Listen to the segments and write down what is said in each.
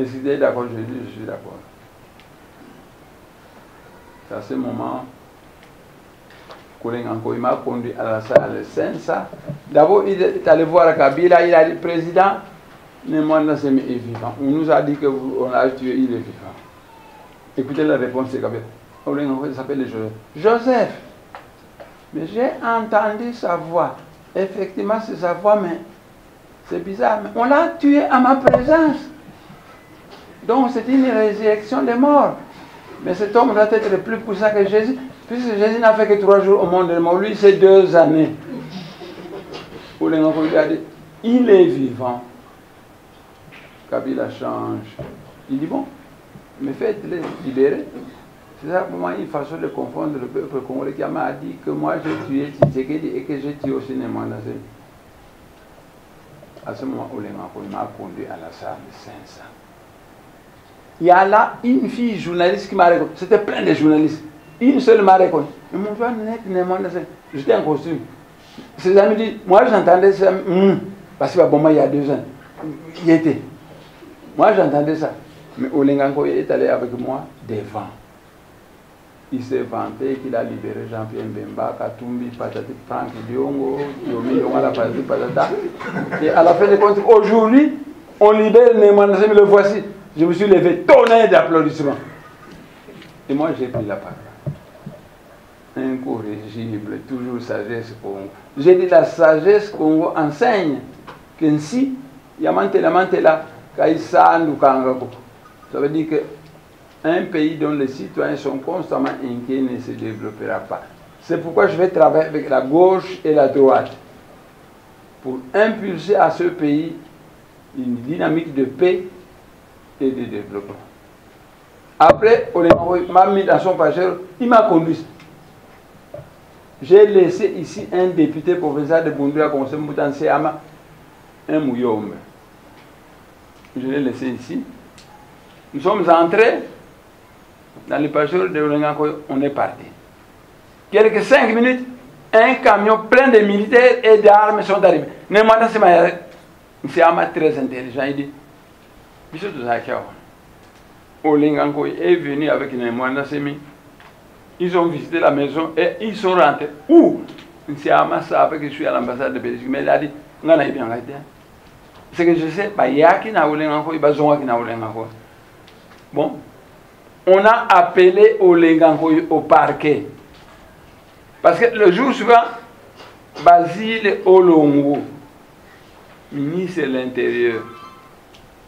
Et si tu es d'accord, je dis, je suis d'accord. C'est à ce moment, Koulenganko, il m'a conduit à la salle Sensa. D'abord, il est allé voir Kabila, il a dit, président, Nemwanda Semi est vivant. On nous a dit qu'on l'a tué, il est vivant. Écoutez la réponse de Kabila. Il s'appelle Joseph. Joseph, mais j'ai entendu sa voix. Effectivement, c'est sa voix, mais c'est bizarre. Mais on l'a tué à ma présence. Donc c'est une résurrection des morts. Mais cet homme doit être plus puissant que Jésus, puisque Jésus n'a fait que trois jours au monde des morts. Lui, c'est deux années. Pour les a dit, il est vivant. Kabila change. Il dit, bon, mais faites-les libérer. C'est ça pour moi une façon de confondre le peuple congolais qui m'a dit que moi j'ai tué Tshisekedi et que j'ai tué aussi Nemandazé. À ce moment, Olenga m'a conduit à la salle de 500 il y a là une fille journaliste qui m'a reconnu. C'était plein de journalistes. Une seule m'a reconnu. Mais mon frère n'est J'étais en costume. Ses amis disent, moi j'entendais ça, hmm, parce que bon, il y a deux ans, il était. Moi j'entendais ça. Mais Olenganko est allé avec moi devant. Il s'est vanté qu'il a libéré Jean-Pierre Mbemba, Katumbi, Patati, Franck Diongo, Yomi la Patati, Patata. Et à la fin de compte, aujourd'hui, on libère Neymar, le voici. Je me suis levé, tonnerre d'applaudissements. Et moi, j'ai pris la parole. Incorrigible, toujours sagesse Congo. J'ai dit la sagesse Congo enseigne qu'ainsi, Yamantela Mantela, Kaïsandu Kangako. Ça veut dire qu'un pays dont les citoyens sont constamment inquiets ne se développera pas. C'est pourquoi je vais travailler avec la gauche et la droite pour impulser à ce pays une dynamique de paix et de développement. Après, on m'a mis dans son pageur, il m'a conduit. J'ai laissé ici un député professeur de Bundua, Conseil Seama, un Mouyombe. Je l'ai laissé ici. Nous sommes entrés dans le pageur de Olengankoy, on est parti. Quelques cinq minutes, un camion plein de militaires et d'armes sont arrivés. Néanmoins, c'est très intelligent. Il dit biso tozalaki awa. Olingango est venu avec Némouana Semi. Ils ont visité la maison et ils sont rentrés. Où Nsiama savait que je suis à l'ambassade de Belgique. Mais il a dit ngana ibi ngai te. C'est que je sais bayaki na olingango bazongaki na olingango bon on a appelé Olengango au parquet. Parce que le jour suivant Basile Olongo ministre de l'Intérieur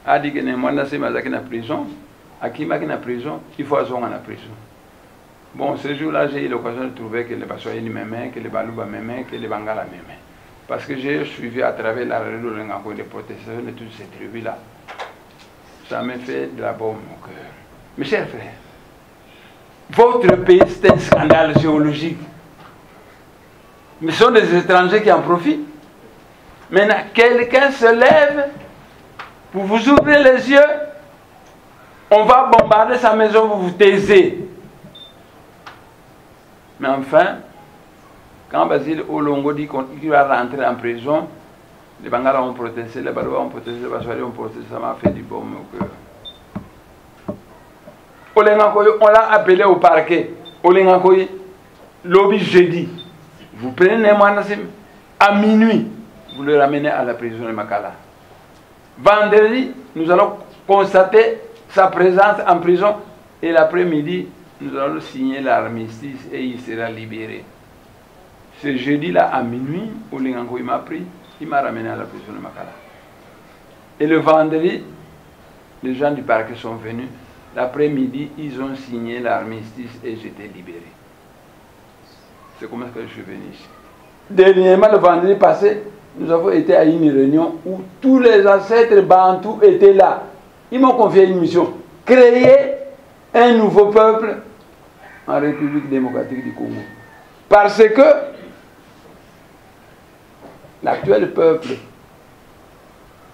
a dit que Nemwanda Sema azaki na prison, akimaki na prison, il faut azonga na prison. Bon, ce jour-là, j'ai eu l'occasion de trouver que les Baswahili m'aimaient, que les Baluba m'aimaient, que les Bangala m'aimaient. Parce que j'ai suivi à travers la réunion de des protestations de toutes ces tribus-là. Ça me fait de la bombe au cœur. Mes chers frères, votre pays, c'est un scandale géologique. Mais ce sont des étrangers qui en profitent. Maintenant, quelqu'un se lève vous vous ouvrez les yeux, on va bombarder sa maison, vous vous taisez. Mais enfin, quand Basile Olongo dit qu'il va rentrer en prison, les Bangala ont protesté, les Baroua ont protesté, les Baswari ont protesté, ça m'a fait du bon au cœur. on l'a appelé au parquet. Olengakoy, lobby jeudi. Vous prenez Némoine à minuit, vous le ramenez à la prison de Makala. Vendredi, nous allons constater sa présence en prison et l'après-midi, nous allons signer l'armistice et il sera libéré. Ce jeudi-là, à minuit, Olingango m'a pris, il m'a ramené à la prison de Makala. Et le vendredi, les gens du parquet sont venus. L'après-midi, ils ont signé l'armistice et j'étais libéré. C'est comme ça que je suis venu ici? Dernièrement, le vendredi passé, nous avons été à une réunion où tous les ancêtres bantous étaient là. Ils m'ont confié une mission. Créer un nouveau peuple en République démocratique du Congo. Parce que l'actuel peuple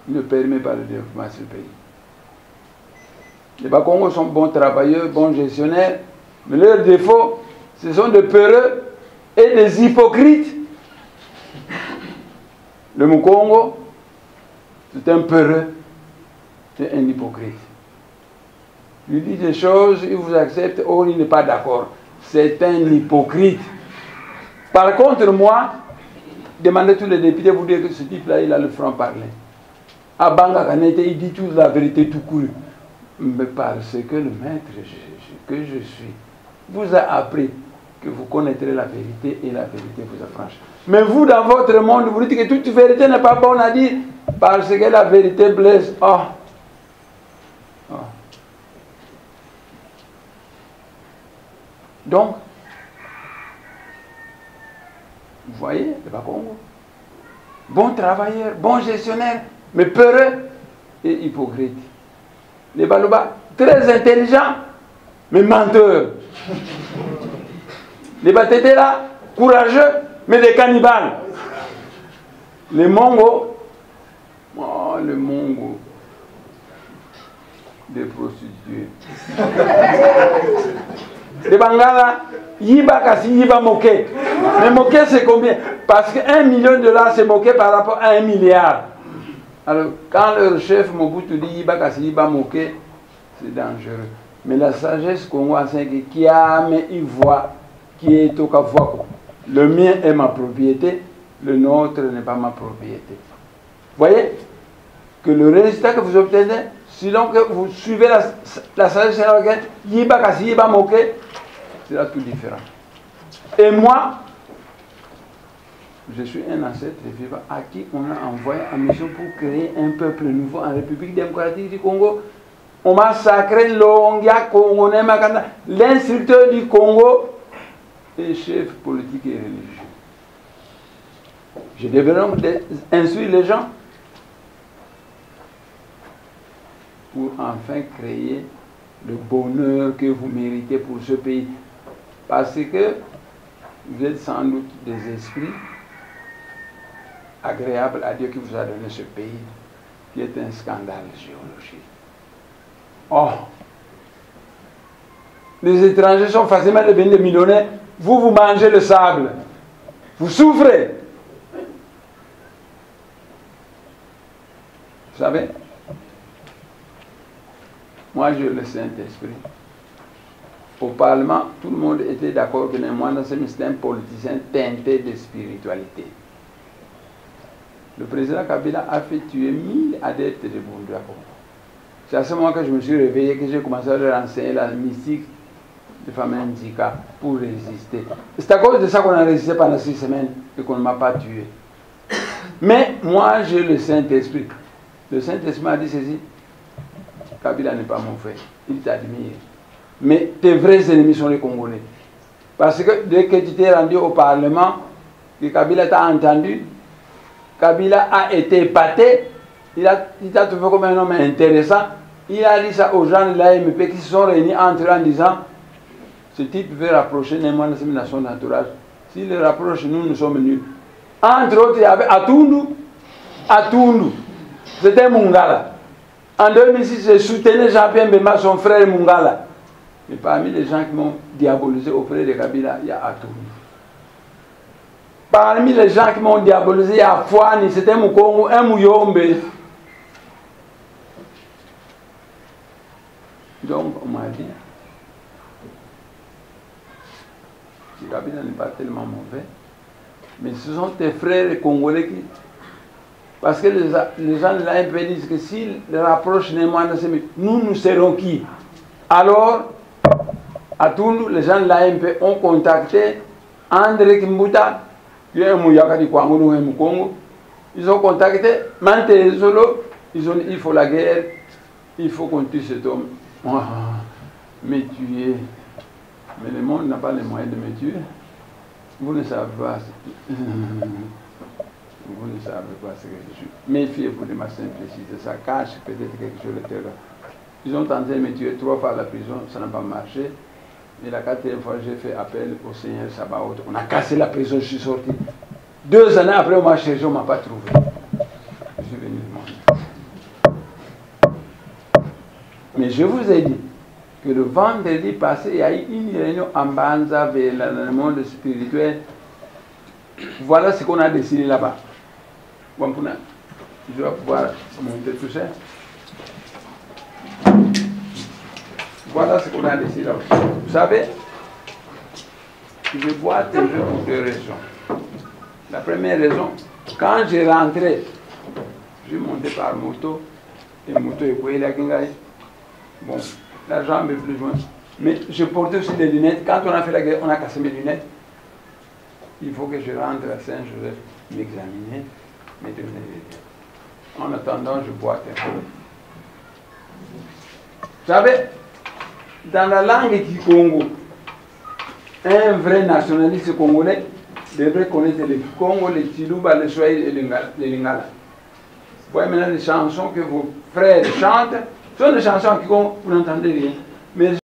ne permet pas le développement de ce pays. Les Bakongos sont bons travailleurs, bons gestionnaires, mais leurs défauts, ce sont des peureux et des hypocrites le Mukongo, c'est un peureux, c'est un hypocrite. lui dit des choses, il vous accepte, oh, il n'est pas d'accord. C'est un hypocrite. Par contre, moi, demandez tous les députés, vous dire que ce type-là, il a le franc parler. À Banga il dit toute la vérité tout court. Mais parce que le maître que je suis vous a appris que vous connaîtrez la vérité et la vérité vous affranchit. Mais vous, dans votre monde, vous dites que toute vérité n'est pas bonne à dire parce que la vérité blesse. Oh. oh. Donc, vous voyez, le Congo. Bon travailleur, bon gestionnaire, mais peureux et hypocrite. Les Balouba, très intelligents, mais menteurs. Les Batétés là, courageux, mais des cannibales. Les Mongos, oh, les Mongos, des prostituées. les Bangala, Yiba Kasi, Yiba Moké. Mais Moké, c'est combien? Parce qu'un million de dollars, c'est Moké par rapport à un milliard. Alors, quand leur chef Mobutu dit Yiba Kasi, Yiba Moké, c'est dangereux. Mais la sagesse congolaise, qui a, mais il voit, qui est au Kafouako. Le mien est ma propriété, le nôtre n'est pas ma propriété. Voyez que le résultat que vous obtenez, sinon que vous suivez la, la sagesse Moké, sera tout différent. Et moi, je suis un ancêtre vivant à qui on a envoyé en mission pour créer un peuple nouveau en République démocratique du Congo. On m'a sacré Longia l'instructeur du Congo et chef politique et religieux. Je devrais donc instruire les gens pour enfin créer le bonheur que vous méritez pour ce pays. Parce que vous êtes sans doute des esprits agréables à Dieu qui vous a donné ce pays, qui est un scandale géologique. Oh Les étrangers sont facilement devenus des millionnaires. Vous, vous mangez le sable. Vous souffrez. Vous savez Moi, je le Saint-Esprit au Parlement, tout le monde était d'accord que Némoine c'est un politicien teinté de spiritualité. Le président Kabila a fait tuer 1000 adeptes de Bundra C'est à ce moment que je me suis réveillé que j'ai commencé à leur enseigner la mystique de femmes pour résister. C'est à cause de ça qu'on a résisté pendant six semaines et qu'on ne m'a pas tué. Mais moi, j'ai le Saint-Esprit. Le Saint-Esprit m'a dit ceci Kabila n'est pas mon frère, il t'admire mais tes vrais ennemis sont les Congolais. Parce que dès que tu t'es rendu au Parlement, que Kabila t'a entendu, Kabila a été épaté, il t'a trouvé comme un homme intéressant, il a dit ça aux gens de l'AMP qui se sont réunis entre eux en disant ce type veut rapprocher Némoine de son entourage. S'il le rapproche, nous, nous sommes nuls. Entre autres, il y avait Atundu. Atundu. C'était Mungala. En 2006, j'ai soutenu Jean-Pierre Mbemba, son frère Mungala. Mais parmi les gens qui m'ont diabolisé auprès de Kabila, il y a Atoumi. Parmi les gens qui m'ont diabolisé, il y a Fouani, c'était Mukongo, un Mouyombe. Donc, on m'a dit, que Kabila n'est pas tellement mauvais, mais ce sont tes frères congolais qui. Parce que les, gens de l'AMP disent que s'ils rapprochent Némoine, nous, nous serons qui? Alors, à Tundu, les gens de l'AMP ont contacté André Kimbuta, qui est un Mouyaka du Kwangou et Mukongo. Ils ont contacté Mante Zolo, ils ont dit il faut la guerre, il faut qu'on tue cet homme. Oh, me tuer. Mais le monde n'a pas les moyens de me tuer. Vous ne savez pas. Vous ne savez pas ce que je suis. Méfiez-vous de ma simplicité. Ça cache peut-être quelque chose de terreur. Ils ont tenté de me tuer trois fois à la prison, ça n'a pas marché. Et la quatrième fois, j'ai fait appel au Seigneur Sabaoth. On a cassé la prison, je suis sorti. Deux années après, on m'a cherché, on ne m'a pas trouvé. Je suis venu demander. Mais je vous ai dit que le vendredi passé, il y a eu une réunion en Banza vers le monde spirituel. Voilà ce qu'on a décidé là-bas. Je vais pouvoir monter tout ça. Voilà ce qu'on a décidé là Vous savez, je bois toujours pour deux raisons. La première raison, quand j'ai rentré, je monté par moto, et moto est Bon, la jambe est plus loin. Mais je portais aussi des lunettes. Quand on a fait la guerre, on a cassé mes lunettes. Il faut que je rentre à Saint-Joseph, m'examiner, me donner En attendant, je bois un peu. Vous savez, dans la langue du Congo, un vrai nationaliste congolais devrait connaître le Congo, le Tilouba, le Swahili et le Lingala. Vous voyez maintenant les chansons que vos frères chantent, sont des chansons qui vous n'entendez rien. Mais